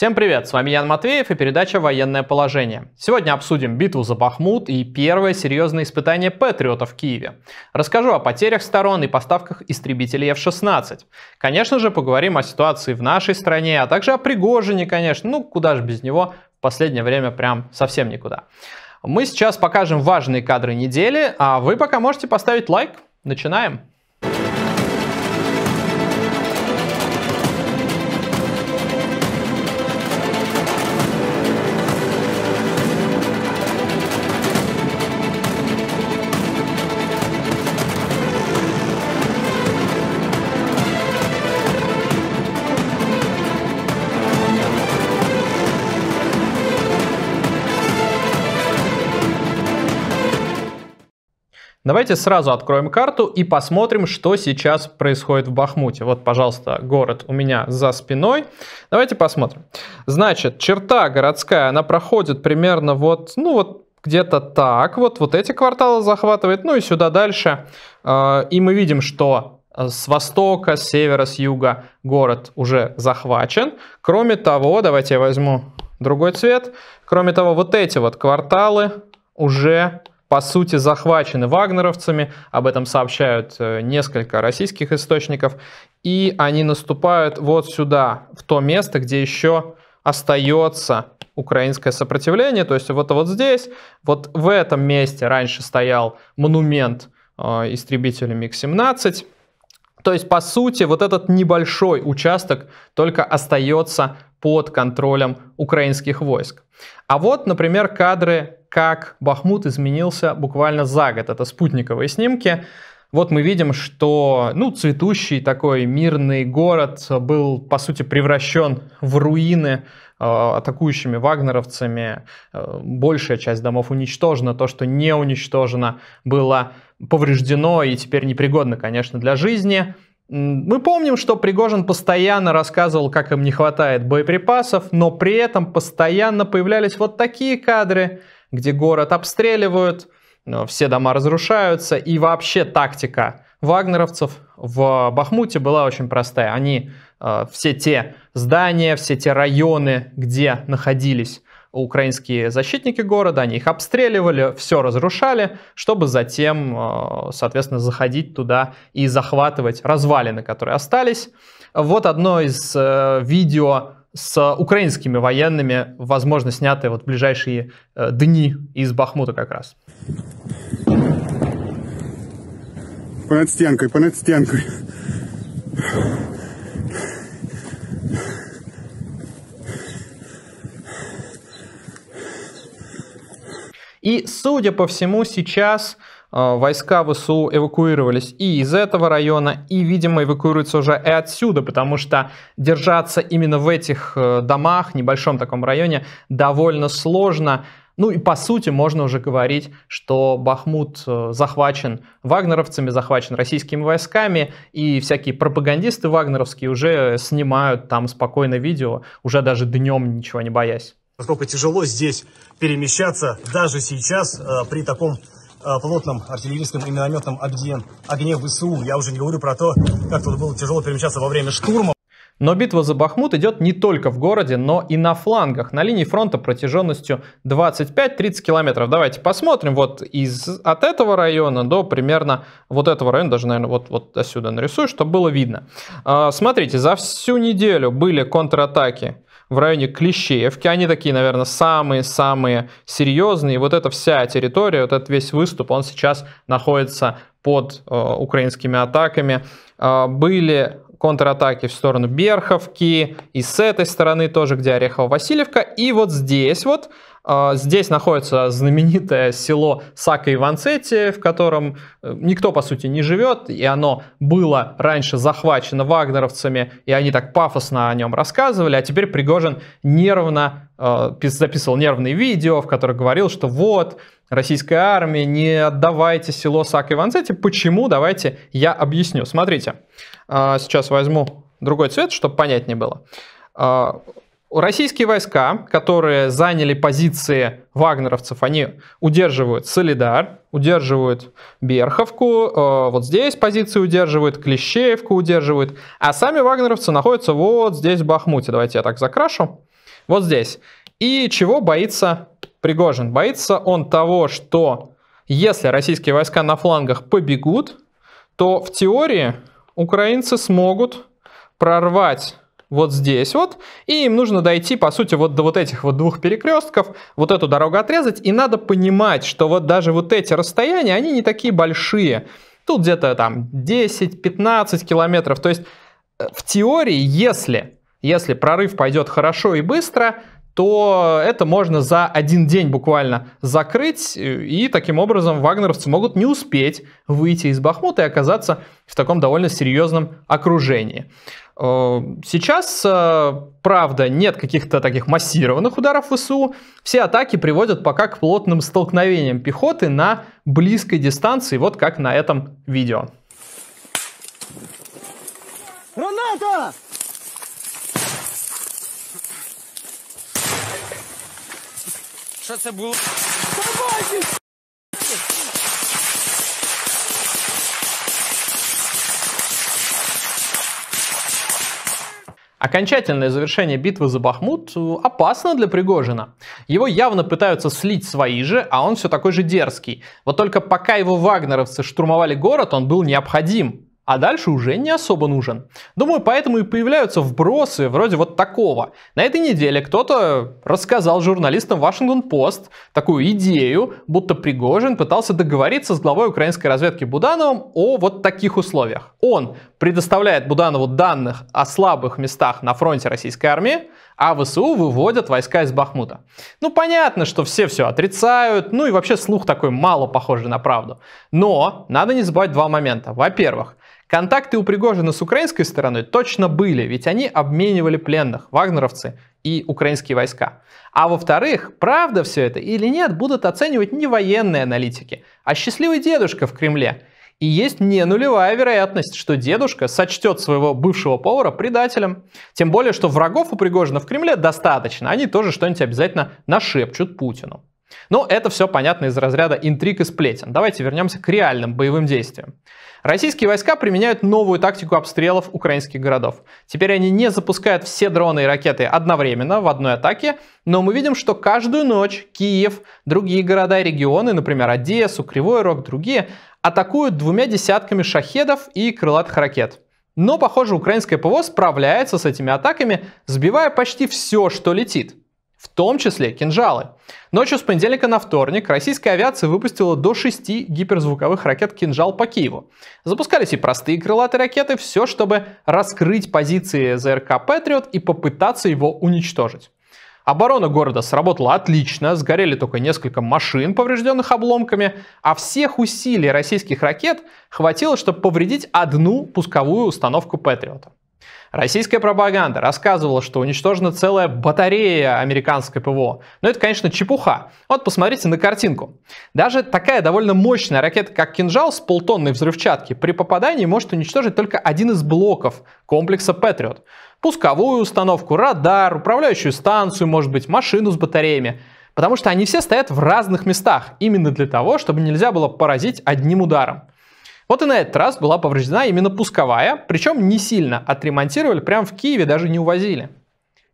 Всем привет, с вами Ян Матвеев и передача «Военное положение». Сегодня обсудим битву за Бахмут и первое серьезное испытание Патриота в Киеве. Расскажу о потерях сторон и поставках истребителей F-16. Конечно же, поговорим о ситуации в нашей стране, а также о Пригожине, конечно, ну куда же без него, в последнее время прям совсем никуда. Мы сейчас покажем важные кадры недели, а вы пока можете поставить лайк. Начинаем! Давайте сразу откроем карту и посмотрим, что сейчас происходит в Бахмуте. Вот, пожалуйста, город у меня за спиной. Давайте посмотрим. Значит, черта городская, она проходит примерно вот, ну вот где-то так. Вот, вот эти кварталы захватывает, ну и сюда дальше. А, и мы видим, что с востока, с севера, с юга город уже захвачен. Кроме того, давайте я возьму другой цвет. Кроме того, вот эти вот кварталы уже по сути захвачены вагнеровцами, об этом сообщают э, несколько российских источников, и они наступают вот сюда, в то место, где еще остается украинское сопротивление, то есть вот, вот здесь, вот в этом месте раньше стоял монумент э, истребителя МиГ-17, то есть, по сути, вот этот небольшой участок только остается под контролем украинских войск. А вот, например, кадры как Бахмут изменился буквально за год. Это спутниковые снимки. Вот мы видим, что ну, цветущий такой мирный город был, по сути, превращен в руины э, атакующими вагнеровцами. Э, большая часть домов уничтожена. То, что не уничтожено, было повреждено и теперь непригодно, конечно, для жизни. Мы помним, что Пригожин постоянно рассказывал, как им не хватает боеприпасов, но при этом постоянно появлялись вот такие кадры – где город обстреливают, все дома разрушаются, и вообще тактика вагнеровцев в Бахмуте была очень простая. Они э, все те здания, все те районы, где находились украинские защитники города, они их обстреливали, все разрушали, чтобы затем, э, соответственно, заходить туда и захватывать развалины, которые остались. Вот одно из э, видео с украинскими военными, возможно, снятые вот в ближайшие э, дни из Бахмута как раз. Понад стенкой, понад стенкой. И, судя по всему, сейчас войска ВСУ эвакуировались и из этого района, и, видимо, эвакуируются уже и отсюда, потому что держаться именно в этих э, домах, небольшом таком районе, довольно сложно. Ну и по сути можно уже говорить, что Бахмут э, захвачен вагнеровцами, захвачен российскими войсками, и всякие пропагандисты вагнеровские уже снимают там спокойно видео, уже даже днем ничего не боясь. Насколько тяжело здесь перемещаться даже сейчас при таком Э, плотном артиллерийском и минометном огне, огне ВСУ. Я уже не говорю про то, как тут было тяжело перемещаться во время штурма. Но битва за Бахмут идет не только в городе, но и на флангах, на линии фронта протяженностью 25-30 километров. Давайте посмотрим вот из, от этого района до примерно вот этого района, даже, наверное, вот, вот отсюда нарисую, чтобы было видно. А, смотрите, за всю неделю были контратаки в районе Клещеевки. Они такие, наверное, самые-самые серьезные. Вот эта вся территория, вот этот весь выступ, он сейчас находится под э, украинскими атаками. Э, были контратаки в сторону Берховки, и с этой стороны тоже, где Орехово-Васильевка. И вот здесь вот здесь находится знаменитое село Сака-Иванцети, в котором э, никто, по сути, не живет, и оно было раньше захвачено вагнеровцами, и они так пафосно о нем рассказывали, а теперь Пригожин нервно э, записывал нервные видео, в которых говорил, что вот, российская армия, не отдавайте село Сака-Иванцети. Почему? Давайте я объясню. Смотрите, а, сейчас возьму другой цвет, чтобы понятнее было а, Российские войска, которые заняли позиции вагнеровцев, они удерживают Солидар, удерживают Берховку, э, вот здесь позиции удерживают, Клещеевку удерживают, а сами вагнеровцы находятся вот здесь в Бахмуте. Давайте я так закрашу. Вот здесь. И чего боится Пригожин? Боится он того, что если российские войска на флангах побегут, то в теории украинцы смогут прорвать вот здесь вот, и им нужно дойти, по сути, вот до вот этих вот двух перекрестков, вот эту дорогу отрезать, и надо понимать, что вот даже вот эти расстояния, они не такие большие. Тут где-то там 10-15 километров, то есть э, в теории, если, если прорыв пойдет хорошо и быстро, то это можно за один день буквально закрыть, и таким образом вагнеровцы могут не успеть выйти из Бахмута и оказаться в таком довольно серьезном окружении. Э, сейчас, э, правда, нет каких-то таких массированных ударов ВСУ. Все атаки приводят пока к плотным столкновениям пехоты на близкой дистанции, вот как на этом видео. Граната! Що це було? Окончательное завершение битвы за Бахмут опасно для Пригожина. Его явно пытаются слить свои же, а он все такой же дерзкий. Вот только пока его вагнеровцы штурмовали город, он был необходим а дальше уже не особо нужен. Думаю, поэтому и появляются вбросы вроде вот такого. На этой неделе кто-то рассказал журналистам Washington Post такую идею, будто Пригожин пытался договориться с главой украинской разведки Будановым о вот таких условиях. Он предоставляет Буданову данных о слабых местах на фронте российской армии, а ВСУ выводят войска из Бахмута. Ну, понятно, что все все отрицают, ну и вообще слух такой мало похожий на правду. Но надо не забывать два момента. Во-первых, Контакты у Пригожина с украинской стороной точно были, ведь они обменивали пленных, вагнеровцы и украинские войска. А во-вторых, правда все это или нет, будут оценивать не военные аналитики, а счастливый дедушка в Кремле. И есть не нулевая вероятность, что дедушка сочтет своего бывшего повара предателем. Тем более, что врагов у Пригожина в Кремле достаточно, они тоже что-нибудь обязательно нашепчут Путину. Но это все понятно из разряда интриг и сплетен. Давайте вернемся к реальным боевым действиям. Российские войска применяют новую тактику обстрелов украинских городов. Теперь они не запускают все дроны и ракеты одновременно в одной атаке, но мы видим, что каждую ночь Киев, другие города и регионы, например, Одессу, Кривой Рог, другие, атакуют двумя десятками шахедов и крылатых ракет. Но, похоже, украинское ПВО справляется с этими атаками, сбивая почти все, что летит в том числе кинжалы. Ночью с понедельника на вторник российская авиация выпустила до 6 гиперзвуковых ракет «Кинжал» по Киеву. Запускались и простые крылатые ракеты, все, чтобы раскрыть позиции ЗРК «Патриот» и попытаться его уничтожить. Оборона города сработала отлично, сгорели только несколько машин, поврежденных обломками, а всех усилий российских ракет хватило, чтобы повредить одну пусковую установку «Патриота». Российская пропаганда рассказывала, что уничтожена целая батарея американской ПВО. Но это, конечно, чепуха. Вот посмотрите на картинку. Даже такая довольно мощная ракета, как «Кинжал» с полтонной взрывчатки, при попадании может уничтожить только один из блоков комплекса «Патриот». Пусковую установку, радар, управляющую станцию, может быть, машину с батареями. Потому что они все стоят в разных местах, именно для того, чтобы нельзя было поразить одним ударом. Вот и на этот раз была повреждена именно пусковая, причем не сильно отремонтировали, прямо в Киеве даже не увозили.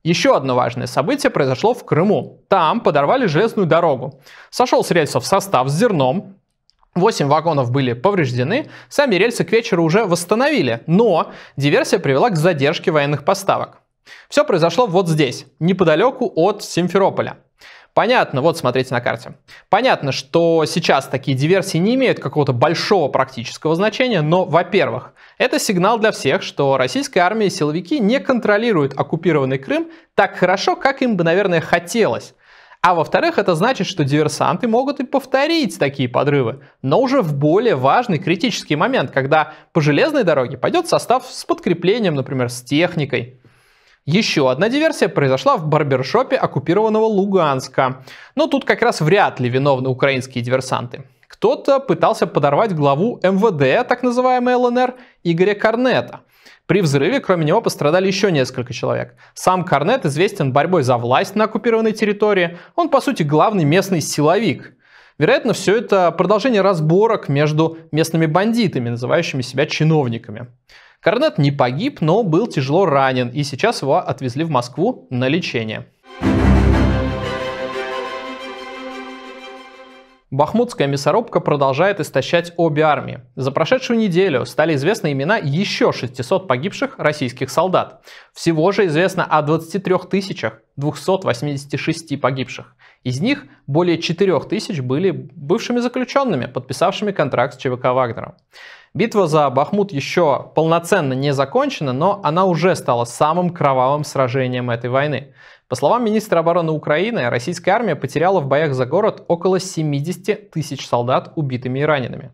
Еще одно важное событие произошло в Крыму. Там подорвали железную дорогу. Сошел с рельсов состав с зерном, 8 вагонов были повреждены, сами рельсы к вечеру уже восстановили, но диверсия привела к задержке военных поставок. Все произошло вот здесь, неподалеку от Симферополя. Понятно, вот смотрите на карте. Понятно, что сейчас такие диверсии не имеют какого-то большого практического значения, но, во-первых, это сигнал для всех, что российская армия и силовики не контролируют оккупированный Крым так хорошо, как им бы, наверное, хотелось. А во-вторых, это значит, что диверсанты могут и повторить такие подрывы, но уже в более важный критический момент, когда по железной дороге пойдет состав с подкреплением, например, с техникой. Еще одна диверсия произошла в барбершопе оккупированного Луганска. Но тут как раз вряд ли виновны украинские диверсанты. Кто-то пытался подорвать главу МВД, так называемый ЛНР, Игоря Корнета. При взрыве, кроме него, пострадали еще несколько человек. Сам Корнет известен борьбой за власть на оккупированной территории. Он, по сути, главный местный силовик. Вероятно, все это продолжение разборок между местными бандитами, называющими себя чиновниками. Корнет не погиб, но был тяжело ранен, и сейчас его отвезли в Москву на лечение. Бахмутская мясорубка продолжает истощать обе армии. За прошедшую неделю стали известны имена еще 600 погибших российских солдат. Всего же известно о 23 286 погибших. Из них более 4 тысяч были бывшими заключенными, подписавшими контракт с ЧВК Вагнера. Битва за Бахмут еще полноценно не закончена, но она уже стала самым кровавым сражением этой войны. По словам министра обороны Украины, российская армия потеряла в боях за город около 70 тысяч солдат убитыми и ранеными.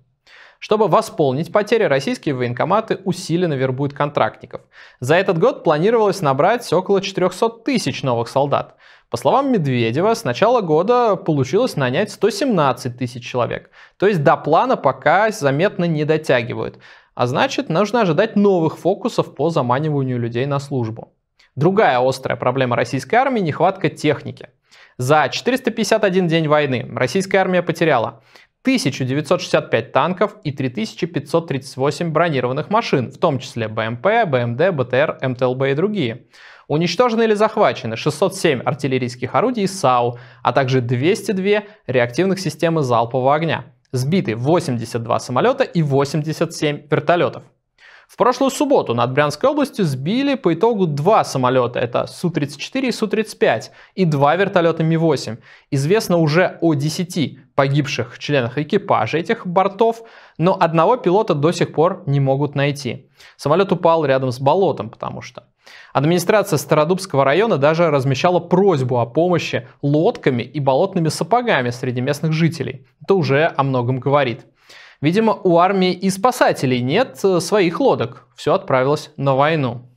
Чтобы восполнить потери, российские военкоматы усиленно вербуют контрактников. За этот год планировалось набрать около 400 тысяч новых солдат. По словам Медведева, с начала года получилось нанять 117 тысяч человек. То есть до плана пока заметно не дотягивают. А значит, нужно ожидать новых фокусов по заманиванию людей на службу. Другая острая проблема российской армии – нехватка техники. За 451 день войны российская армия потеряла 1965 танков и 3538 бронированных машин, в том числе БМП, БМД, БТР, МТЛБ и другие. Уничтожены или захвачены 607 артиллерийских орудий САУ, а также 202 реактивных системы залпового огня. Сбиты 82 самолета и 87 вертолетов. В прошлую субботу над Брянской областью сбили по итогу два самолета. Это Су-34 и Су-35 и два вертолета Ми-8. Известно уже о 10 погибших членах экипажа этих бортов, но одного пилота до сих пор не могут найти. Самолет упал рядом с болотом, потому что. Администрация Стародубского района даже размещала просьбу о помощи лодками и болотными сапогами среди местных жителей. Это уже о многом говорит. Видимо, у армии и спасателей нет э, своих лодок. Все отправилось на войну.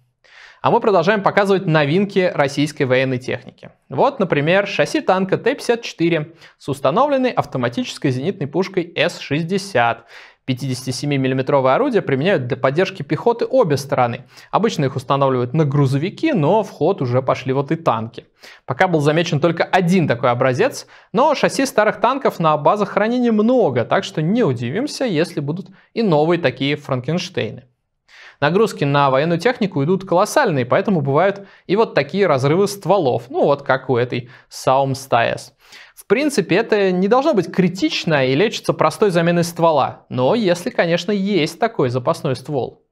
А мы продолжаем показывать новинки российской военной техники. Вот, например, шасси танка Т-54 с установленной автоматической зенитной пушкой С-60 57 миллиметровые орудия применяют для поддержки пехоты обе стороны. Обычно их устанавливают на грузовики, но в ход уже пошли вот и танки. Пока был замечен только один такой образец, но шасси старых танков на базах хранения много, так что не удивимся, если будут и новые такие Франкенштейны. Нагрузки на военную технику идут колоссальные, поэтому бывают и вот такие разрывы стволов, ну вот как у этой Saum Staes. В принципе, это не должно быть критично и лечится простой заменой ствола, но если, конечно, есть такой запасной ствол.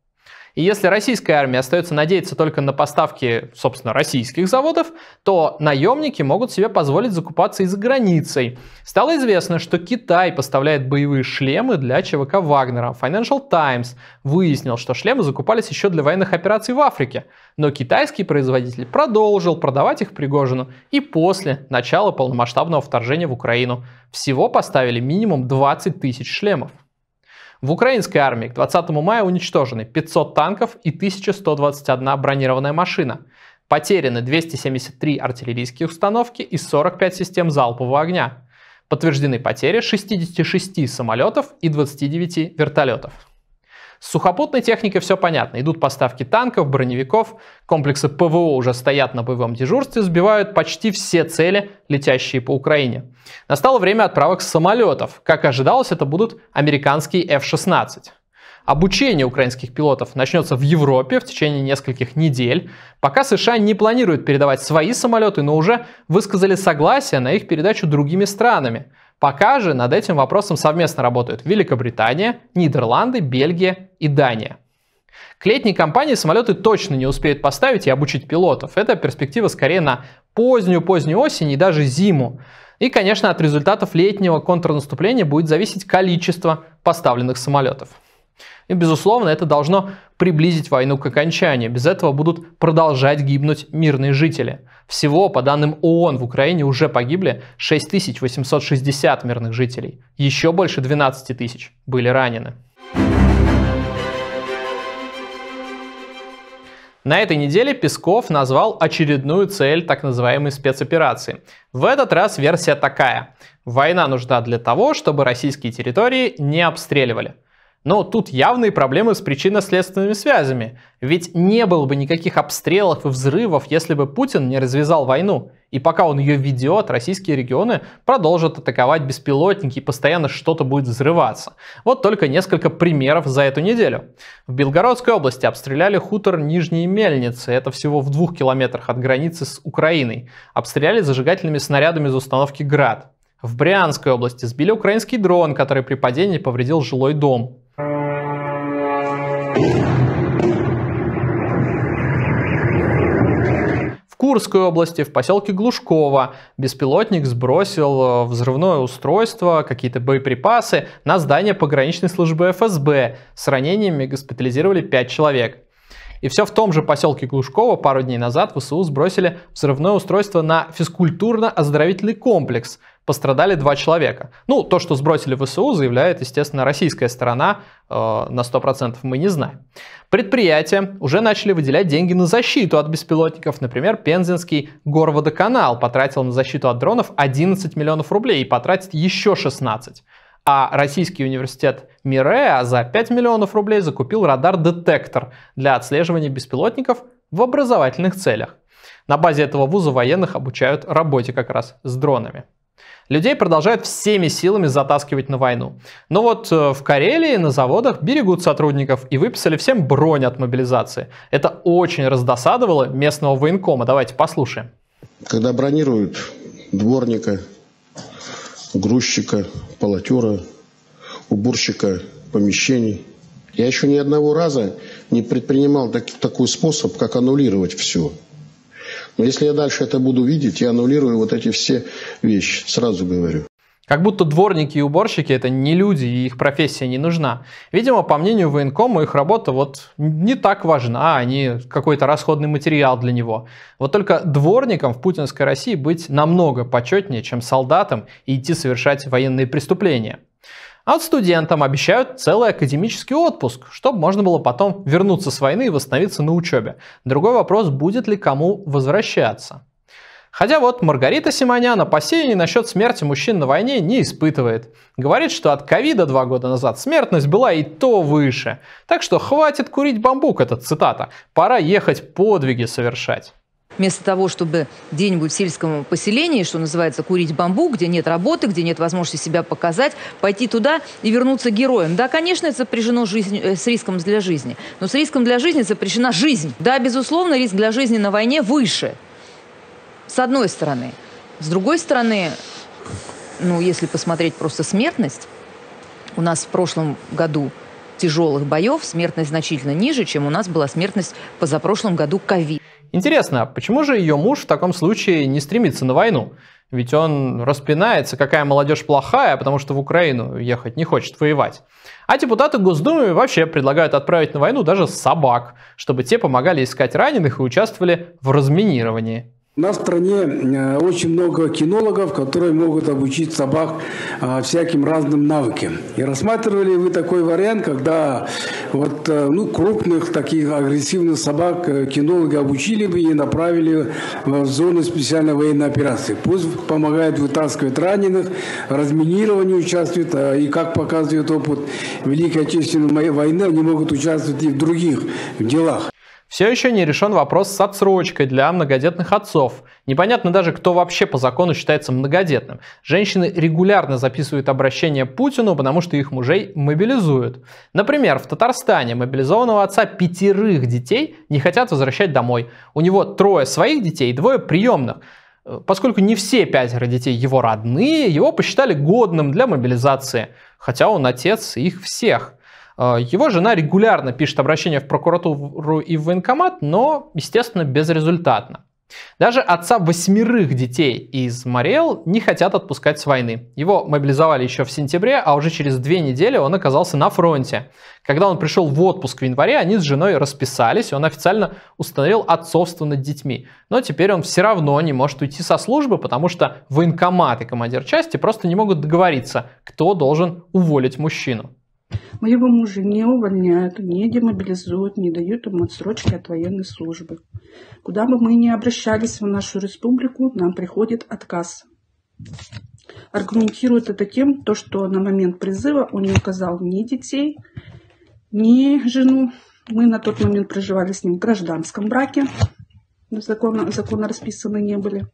И если российская армия остается надеяться только на поставки, собственно, российских заводов, то наемники могут себе позволить закупаться и за границей. Стало известно, что Китай поставляет боевые шлемы для ЧВК Вагнера. Financial Times выяснил, что шлемы закупались еще для военных операций в Африке. Но китайский производитель продолжил продавать их Пригожину и после начала полномасштабного вторжения в Украину. Всего поставили минимум 20 тысяч шлемов. В украинской армии к 20 мая уничтожены 500 танков и 1121 бронированная машина. Потеряны 273 артиллерийские установки и 45 систем залпового огня. Подтверждены потери 66 самолетов и 29 вертолетов. С сухопутной техникой все понятно. Идут поставки танков, броневиков, комплексы ПВО уже стоят на боевом дежурстве, сбивают почти все цели, летящие по Украине. Настало время отправок самолетов. Как ожидалось, это будут американские F-16. Обучение украинских пилотов начнется в Европе в течение нескольких недель. Пока США не планируют передавать свои самолеты, но уже высказали согласие на их передачу другими странами – Пока же над этим вопросом совместно работают Великобритания, Нидерланды, Бельгия и Дания. К летней кампании самолеты точно не успеют поставить и обучить пилотов. Это перспектива скорее на позднюю-позднюю осень и даже зиму. И, конечно, от результатов летнего контрнаступления будет зависеть количество поставленных самолетов. И, безусловно, это должно приблизить войну к окончанию. Без этого будут продолжать гибнуть мирные жители. Всего, по данным ООН, в Украине уже погибли 6860 мирных жителей. Еще больше 12 тысяч были ранены. На этой неделе Песков назвал очередную цель так называемой спецоперации. В этот раз версия такая. Война нужна для того, чтобы российские территории не обстреливали. Но тут явные проблемы с причинно-следственными связями. Ведь не было бы никаких обстрелов и взрывов, если бы Путин не развязал войну. И пока он ее ведет, российские регионы продолжат атаковать беспилотники и постоянно что-то будет взрываться. Вот только несколько примеров за эту неделю. В Белгородской области обстреляли хутор Нижние Мельницы, это всего в двух километрах от границы с Украиной. Обстреляли зажигательными снарядами из установки «Град». В Брянской области сбили украинский дрон, который при падении повредил жилой дом. Курской области, в поселке Глушково, беспилотник сбросил э, взрывное устройство, какие-то боеприпасы на здание пограничной службы ФСБ. С ранениями госпитализировали 5 человек. И все в том же поселке Глушково пару дней назад ВСУ сбросили взрывное устройство на физкультурно-оздоровительный комплекс. Пострадали два человека. Ну, то, что сбросили ВСУ, заявляет, естественно, российская сторона. Э, на 100% мы не знаем. Предприятия уже начали выделять деньги на защиту от беспилотников. Например, Пензенский горводоканал потратил на защиту от дронов 11 миллионов рублей и потратит еще 16. А Российский университет Миреа за 5 миллионов рублей закупил радар-детектор для отслеживания беспилотников в образовательных целях. На базе этого вуза военных обучают работе как раз с дронами. Людей продолжают всеми силами затаскивать на войну. Но вот э, в Карелии на заводах берегут сотрудников и выписали всем бронь от мобилизации. Это очень раздосадовало местного военкома. Давайте послушаем. Когда бронируют дворника, грузчика, полотера, уборщика помещений. Я еще ни одного раза не предпринимал так, такой способ, как аннулировать все. Но если я дальше это буду видеть, я аннулирую вот эти все вещи, сразу говорю. Как будто дворники и уборщики это не люди, и их профессия не нужна. Видимо, по мнению военкома, их работа вот не так важна, они какой-то расходный материал для него. Вот только дворникам в путинской России быть намного почетнее, чем солдатам и идти совершать военные преступления. А вот студентам обещают целый академический отпуск, чтобы можно было потом вернуться с войны и восстановиться на учебе. Другой вопрос, будет ли кому возвращаться. Хотя вот Маргарита Симонян опасений насчет смерти мужчин на войне не испытывает. Говорит, что от ковида два года назад смертность была и то выше. Так что хватит курить бамбук, это цитата. Пора ехать подвиги совершать. Вместо того, чтобы где-нибудь в сельском поселении, что называется, курить бамбук, где нет работы, где нет возможности себя показать, пойти туда и вернуться героем. Да, конечно, это сопряжено жизнь, э, с риском для жизни. Но с риском для жизни сопряжена жизнь. Да, безусловно, риск для жизни на войне выше. С одной стороны. С другой стороны, ну, если посмотреть просто смертность, у нас в прошлом году тяжелых боев смертность значительно ниже, чем у нас была смертность позапрошлом году ковид. Интересно, почему же ее муж в таком случае не стремится на войну? Ведь он распинается, какая молодежь плохая, потому что в Украину ехать не хочет воевать. А депутаты Госдумы вообще предлагают отправить на войну даже собак, чтобы те помогали искать раненых и участвовали в разминировании. У нас в стране э, очень много кинологов, которые могут обучить собак э, всяким разным навыкам. И рассматривали вы такой вариант, когда вот, э, ну, крупных таких агрессивных собак кинологи обучили бы и направили в зону специальной военной операции. Пусть помогают вытаскивать раненых, разминированию участвуют, и как показывает опыт Великой Отечественной войны, они могут участвовать и в других делах. Все еще не решен вопрос с отсрочкой для многодетных отцов. Непонятно даже, кто вообще по закону считается многодетным. Женщины регулярно записывают обращение Путину, потому что их мужей мобилизуют. Например, в Татарстане мобилизованного отца пятерых детей не хотят возвращать домой. У него трое своих детей и двое приемных. Поскольку не все пятеро детей его родные, его посчитали годным для мобилизации. Хотя он отец их всех. А, его жена регулярно пишет обращения в прокуратуру и в военкомат, но, естественно, безрезультатно. Даже отца восьмерых детей из Мариэл не хотят отпускать с войны. Его мобилизовали еще в сентябре, а уже через две недели он оказался на фронте. Когда он пришел в отпуск в январе, они с женой расписались, и он официально установил отцовство над детьми. Но теперь он все равно не может уйти со службы, потому что военкомат и командир части просто не могут договориться, кто должен уволить мужчину. Моего мужа не увольняют, не демобилизуют, не дают ему отсрочки от военной службы. Куда бы мы ни обращались в нашу республику, нам приходит отказ. Аргументирует это тем, то, что на момент призыва он не указал ни детей, ни жену. Мы на тот момент проживали с ним в гражданском браке. Законно, законно расписаны не были.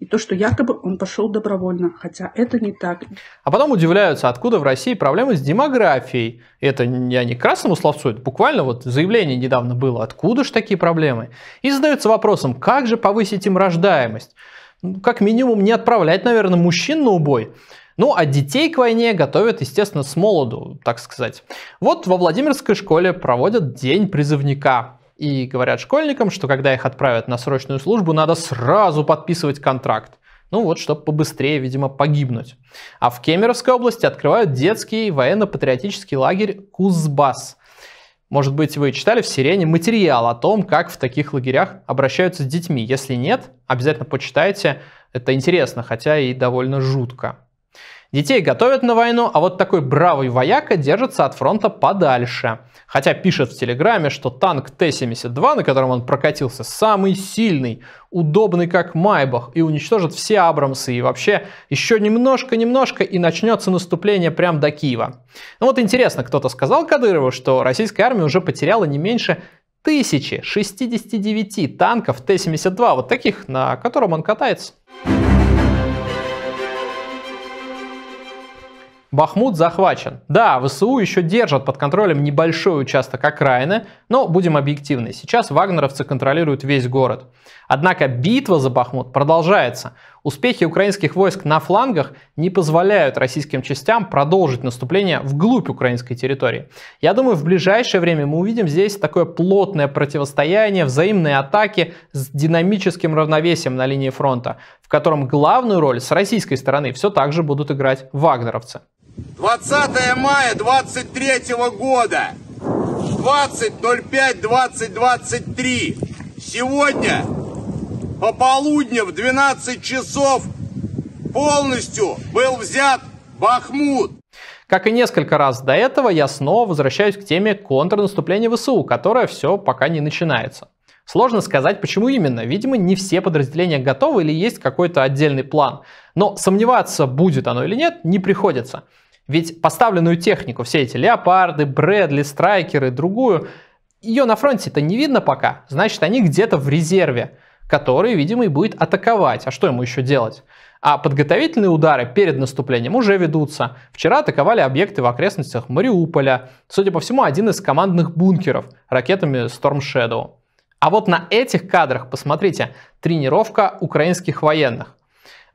И то, что якобы он пошел добровольно, хотя это не так. А потом удивляются, откуда в России проблемы с демографией. Это я не красному словцу, это буквально вот заявление недавно было, откуда же такие проблемы. И задаются вопросом, как же повысить им рождаемость? Ну, как минимум не отправлять, наверное, мужчин на убой. Ну, а детей к войне готовят, естественно, с молоду, так сказать. Вот во Владимирской школе проводят День призывника. И говорят школьникам, что когда их отправят на срочную службу, надо сразу подписывать контракт. Ну вот, чтобы побыстрее, видимо, погибнуть. А в Кемеровской области открывают детский военно-патриотический лагерь Кузбасс. Может быть, вы читали в Сирене материал о том, как в таких лагерях обращаются с детьми. Если нет, обязательно почитайте. Это интересно, хотя и довольно жутко. Детей готовят на войну, а вот такой бравый вояка держится от фронта подальше. Хотя пишет в Телеграме, что танк Т-72, на котором он прокатился, самый сильный, удобный как Майбах, и уничтожит все Абрамсы, и вообще еще немножко-немножко, и начнется наступление прямо до Киева. Ну вот интересно, кто-то сказал Кадырову, что российская армия уже потеряла не меньше 1069 танков Т-72, вот таких, на котором он катается. Бахмут захвачен. Да, ВСУ еще держат под контролем небольшой участок окраины, но будем объективны, сейчас вагнеровцы контролируют весь город. Однако битва за Бахмут продолжается. Успехи украинских войск на флангах не позволяют российским частям продолжить наступление вглубь украинской территории. Я думаю, в ближайшее время мы увидим здесь такое плотное противостояние, взаимные атаки с динамическим равновесием на линии фронта, в котором главную роль с российской стороны все так же будут играть вагнеровцы. 20 мая 23 года. 20.05.2023. Сегодня по полудню в 12 часов полностью был взят Бахмут. Как и несколько раз до этого, я снова возвращаюсь к теме контрнаступления ВСУ, которое все пока не начинается. Сложно сказать, почему именно. Видимо, не все подразделения готовы или есть какой-то отдельный план. Но сомневаться, будет оно или нет, не приходится. Ведь поставленную технику, все эти леопарды, Брэдли, страйкеры, другую, ее на фронте-то не видно пока. Значит, они где-то в резерве, который, видимо, и будет атаковать. А что ему еще делать? А подготовительные удары перед наступлением уже ведутся. Вчера атаковали объекты в окрестностях Мариуполя. Судя по всему, один из командных бункеров ракетами Storm Shadow. А вот на этих кадрах, посмотрите, тренировка украинских военных.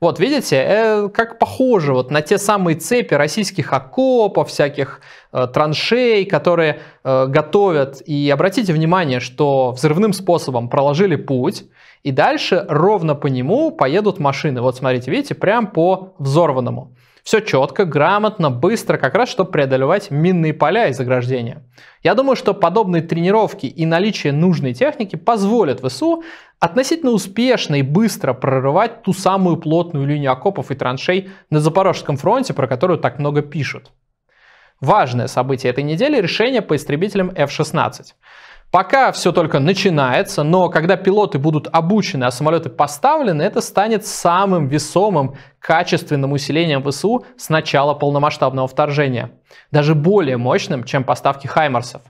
Вот, видите, э, как похоже вот на те самые цепи российских окопов, всяких э, траншей, которые э, готовят. И обратите внимание, что взрывным способом проложили путь, и дальше ровно по нему поедут машины. Вот смотрите, видите, прям по взорванному. Все четко, грамотно, быстро, как раз чтобы преодолевать минные поля и заграждения. Я думаю, что подобные тренировки и наличие нужной техники позволят ВСУ относительно успешно и быстро прорывать ту самую плотную линию окопов и траншей на Запорожском фронте, про которую так много пишут. Важное событие этой недели – решение по истребителям F-16. Пока все только начинается, но когда пилоты будут обучены, а самолеты поставлены, это станет самым весомым качественным усилением ВСУ с начала полномасштабного вторжения. Даже более мощным, чем поставки Хаймарсов.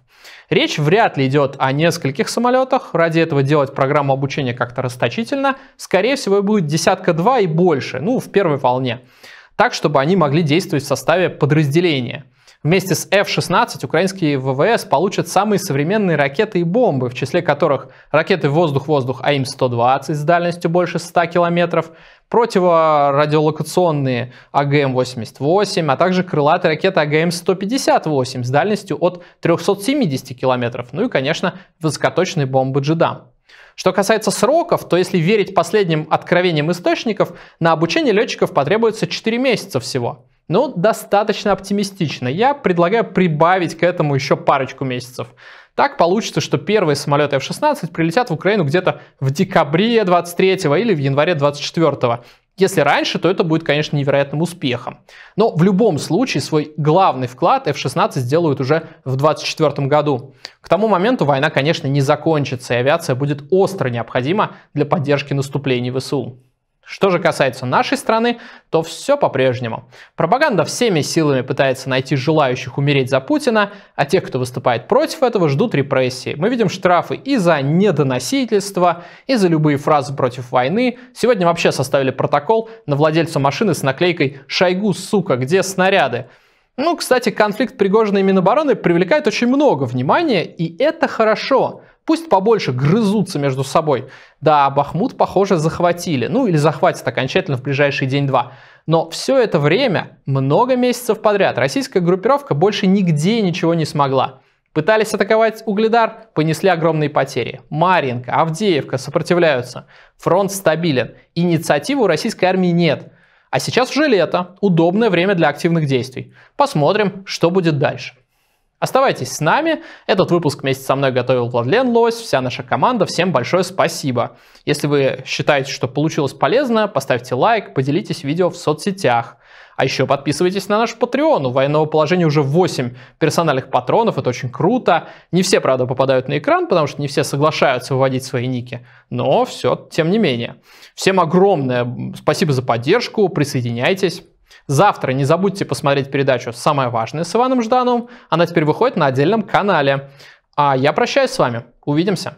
Речь вряд ли идет о нескольких самолетах, ради этого делать программу обучения как-то расточительно. Скорее всего, будет десятка-два и больше, ну, в первой волне. Так, чтобы они могли действовать в составе подразделения. Вместе с F-16 украинские ВВС получат самые современные ракеты и бомбы, в числе которых ракеты воздух-воздух AIM-120 с дальностью больше 100 километров, противорадиолокационные AGM-88, а также крылатые ракеты AGM-158 с дальностью от 370 километров, ну и, конечно, высокоточные бомбы JDAM. Что касается сроков, то если верить последним откровениям источников, на обучение летчиков потребуется 4 месяца всего. Ну, достаточно оптимистично. Я предлагаю прибавить к этому еще парочку месяцев. Так получится, что первые самолеты F-16 прилетят в Украину где-то в декабре 23 или в январе 24 если раньше, то это будет, конечно, невероятным успехом. Но в любом случае свой главный вклад F-16 сделают уже в 2024 году. К тому моменту война, конечно, не закончится, и авиация будет остро необходима для поддержки наступлений ВСУ. Что же касается нашей страны, то все по-прежнему. Пропаганда всеми силами пытается найти желающих умереть за Путина, а тех, кто выступает против этого, ждут репрессии. Мы видим штрафы и за недоносительство, и за любые фразы против войны. Сегодня вообще составили протокол на владельца машины с наклейкой «Шойгу, сука, где снаряды?». Ну, кстати, конфликт Пригожина и Минобороны привлекает очень много внимания, и это хорошо. Пусть побольше грызутся между собой. Да, Бахмут, похоже, захватили. Ну, или захватят окончательно в ближайший день-два. Но все это время, много месяцев подряд, российская группировка больше нигде ничего не смогла. Пытались атаковать Угледар, понесли огромные потери. Марьинка, Авдеевка сопротивляются. Фронт стабилен. Инициативы у российской армии нет. А сейчас уже лето, удобное время для активных действий. Посмотрим, что будет дальше. Оставайтесь с нами. Этот выпуск вместе со мной готовил Владлен Лось, вся наша команда. Всем большое спасибо. Если вы считаете, что получилось полезно, поставьте лайк, поделитесь видео в соцсетях. А еще подписывайтесь на наш Patreon. У военного положения уже 8 персональных патронов, это очень круто. Не все, правда, попадают на экран, потому что не все соглашаются выводить свои ники. Но все, тем не менее. Всем огромное спасибо за поддержку, присоединяйтесь. Завтра не забудьте посмотреть передачу «Самое важное» с Иваном Ждановым. Она теперь выходит на отдельном канале. А я прощаюсь с вами. Увидимся.